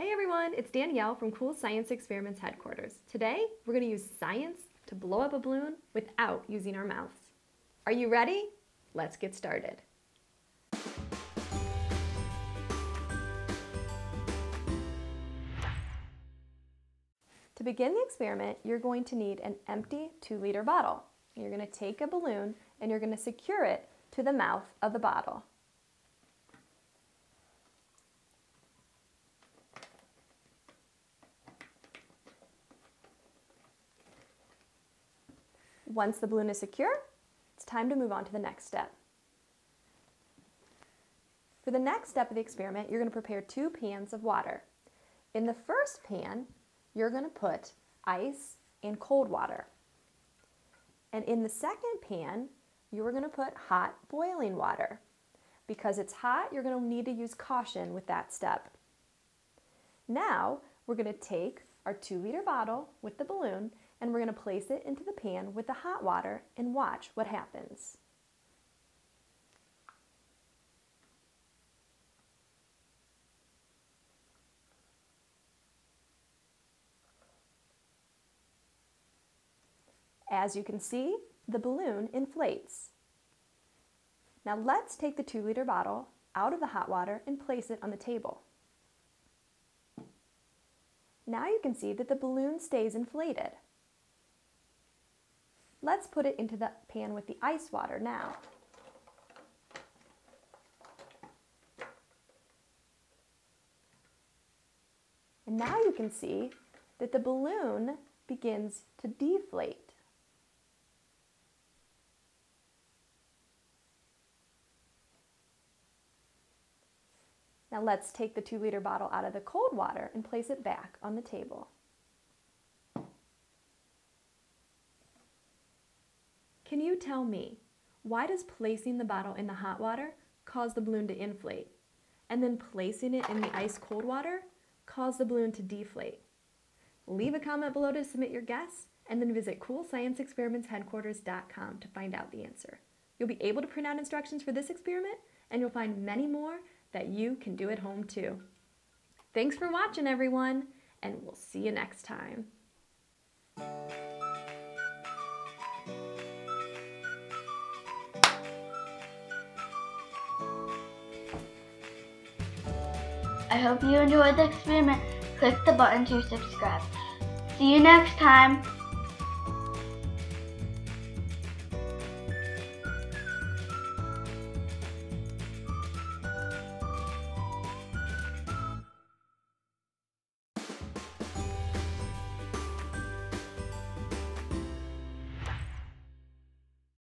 Hey everyone, it's Danielle from Cool Science Experiments headquarters. Today, we're going to use science to blow up a balloon without using our mouths. Are you ready? Let's get started. To begin the experiment, you're going to need an empty 2 liter bottle. You're going to take a balloon and you're going to secure it to the mouth of the bottle. Once the balloon is secure, it's time to move on to the next step. For the next step of the experiment, you're going to prepare two pans of water. In the first pan, you're going to put ice and cold water. And in the second pan, you are going to put hot boiling water. Because it's hot, you're going to need to use caution with that step. Now, we're going to take our two liter bottle with the balloon and we're going to place it into the pan with the hot water and watch what happens. As you can see, the balloon inflates. Now let's take the two liter bottle out of the hot water and place it on the table. Now you can see that the balloon stays inflated. Let's put it into the pan with the ice water now. And now you can see that the balloon begins to deflate. Now let's take the two liter bottle out of the cold water and place it back on the table. Can you tell me, why does placing the bottle in the hot water cause the balloon to inflate? And then placing it in the ice cold water cause the balloon to deflate? Leave a comment below to submit your guess and then visit coolscienceexperimentsheadquarters.com to find out the answer. You'll be able to print out instructions for this experiment and you'll find many more that you can do at home too. Thanks for watching everyone, and we'll see you next time. I hope you enjoyed the experiment. Click the button to subscribe. See you next time.